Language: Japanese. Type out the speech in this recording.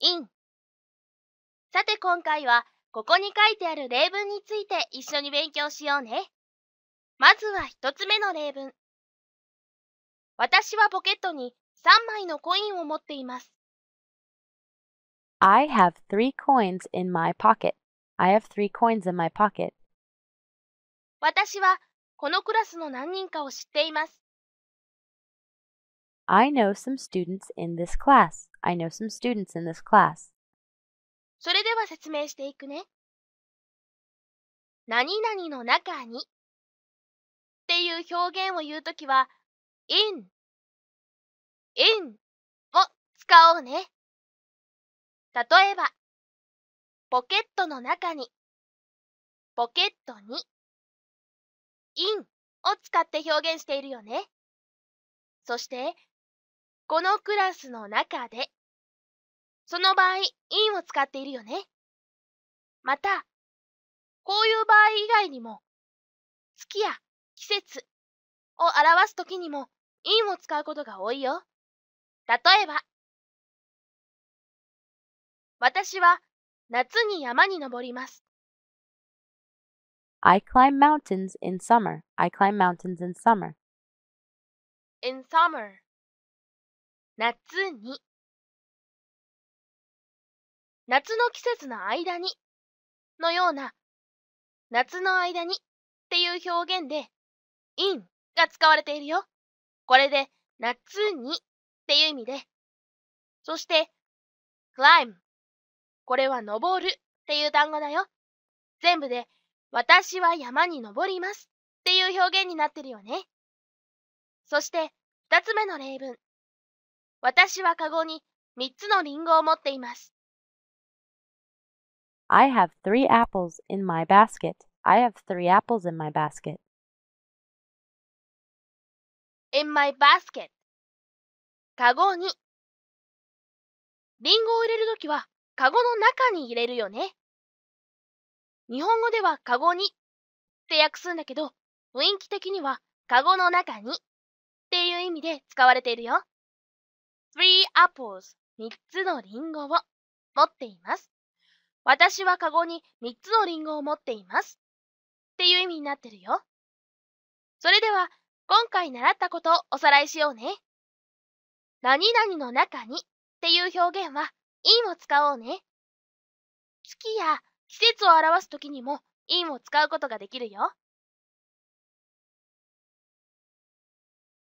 in さて今回はここに書いてある例文について一緒に勉強しようね。まずは一つ目の例文。私はポケットに3枚のコインを持っています。I have three coins in my pocket. I have three coins in my pocket. 私はこのクラスの何人かを知っています。I know some students in this class. I know some students in this class. それでは説明していくね。何々の中にっていう表現を言うときは in, in を使おうね。例えば、ポケットの中に、ポケットに、in を使って表現しているよね。そして、このクラスの中で、その場合、in を使っているよね。また、こういう場合以外にも、月や季節を表すときにも in を使うことが多いよ。例えば、私は夏に山に登ります。I climb mountains in summer. I climb mountains in summer. in summer 夏に夏の季節の間にのような夏の間にっていう表現で in が使われているよ。これで夏にっていう意味で。そして climb これは登るっていう単語だよ。全部で私は山に登りますっていう表現になってるよね。そして、二つ目の例文。私はカゴに三つのリンゴを持っています。I have three apples in my basket. I have three apples in my basket. in my basket カゴにリンゴを入れるときはカゴの中に入れるよね。日本語ではカゴにって訳すんだけど、雰囲気的にはカゴの中にっていう意味で使われているよ。Three apples 三つのリンゴを持っています。私はカゴに三つのリンゴを持っています。っていう意味になってるよ。それでは今回習ったことをおさらいしようね。何々の中にっていう表現は in を使おうね。月や季節を表すときにも in を使うことができるよ。